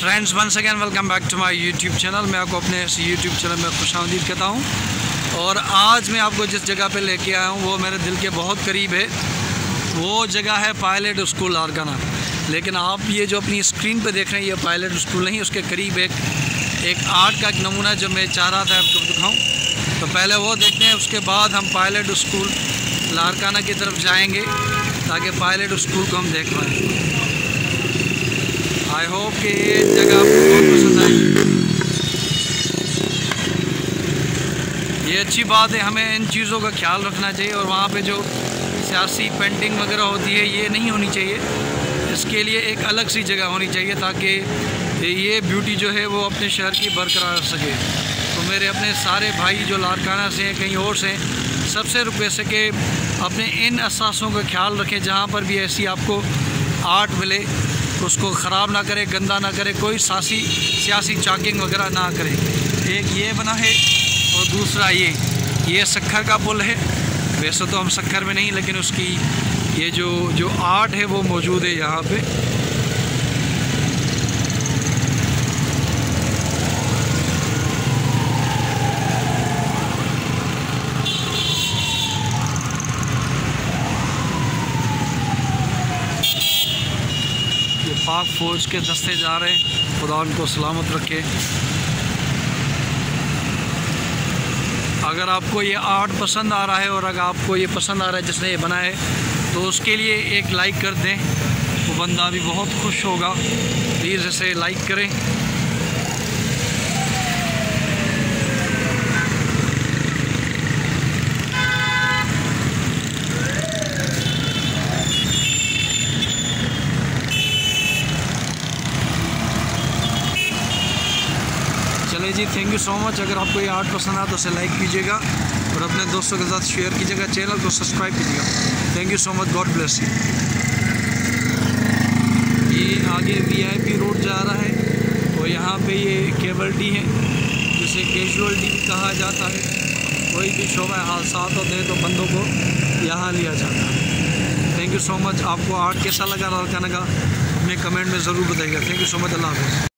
Friends one second welcome back to my YouTube channel मैं आपको अपने इस यूट्यूब चैनल में खुश आमदीद कहता हूँ। और आज मैं आपको जिस जगह पे लेके आया हूँ, वो मेरे दिल के बहुत करीब है। वो जगह है पायलट स्कूल आरगाना। लेकिन आप ये जो अपनी स्क्रीन पे देख रहे हैं, ये पायलट स्कूल नहीं, उसके करीब एक एक आर्ट का एक नमूना जो मैं चाह रहा था आपको दिखाऊँ। तो पहले वो देखते हैं, उसके बाद हम पायलट स्कूल लारकाना की तरफ़ जाएँगे, ताकि पायलट स्कूल को हम देख पाएँ। आई होप कि ये जगह आपको बहुत पसंद आई। ये अच्छी बात है, हमें इन चीज़ों का ख्याल रखना चाहिए और वहाँ पे जो सियासी पेंटिंग वगैरह होती है, ये नहीं होनी चाहिए। इसके लिए एक अलग सी जगह होनी चाहिए ताकि ये ब्यूटी जो है वो अपने शहर की बरकरार रह सके। तो मेरे अपने सारे भाई जो लारकाना से हैं, कहीं और से सबसे रुपये से कि अपने इन असासों का ख्याल रखें जहाँ पर भी ऐसी आपको आर्ट मिले। उसको ख़राब ना करे, गंदा ना करे, कोई सासी, सियासी चाकिंग वगैरह ना करे। एक ये बना है और दूसरा ये। ये सखर का पुल है। वैसे तो हम सखर में नहीं, लेकिन उसकी ये जो जो आर्ट है वो मौजूद है यहाँ पे। पाक फ़ौज के दस्ते जा रहे हैं। खुदा उनको सलामत रखे। अगर आपको ये आर्ट पसंद आ रहा है और अगर आपको ये पसंद आ रहा है जिसने ये बनाया तो उसके लिए एक लाइक कर दें। वो बंदा भी बहुत खुश होगा। प्लीज़ इसे लाइक करें। चलिए जी थैंक यू सो मच अगर आपको ये आर्ट पसंद आया तो उसे लाइक कीजिएगा और अपने दोस्तों के साथ शेयर कीजिएगा चैनल को सब्सक्राइब कीजिएगा। Thank you so much God bless you ये आगे वीआईपी रोड जा रहा है और यहाँ पे ये केबल टी है, जिसे कैजुअल टी भी कहा जाता है। कोई भी शोबा हादसा होते हैं तो बंदों को यहाँ लिया जाता है। थैंक यू सो मच आपको आर्ट कैसा लगा लड़का का हमें कमेंट में ज़रूर बताइएगा। Thank you so much Allah half